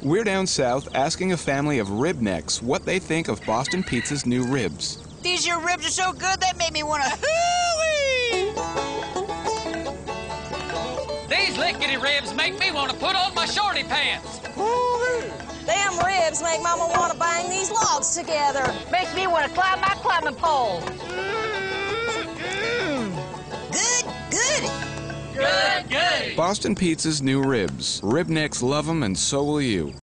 We're down south asking a family of ribnecks what they think of Boston Pizza's new ribs. These your ribs are so good that made me want to hooey. These lickety ribs make me want to put on my shorty pants. Hooey. Damn ribs make Mama want to bang these logs together. Makes me want to climb my climbing pole. Boston Pizza's new ribs. Ribnecks love them and so will you.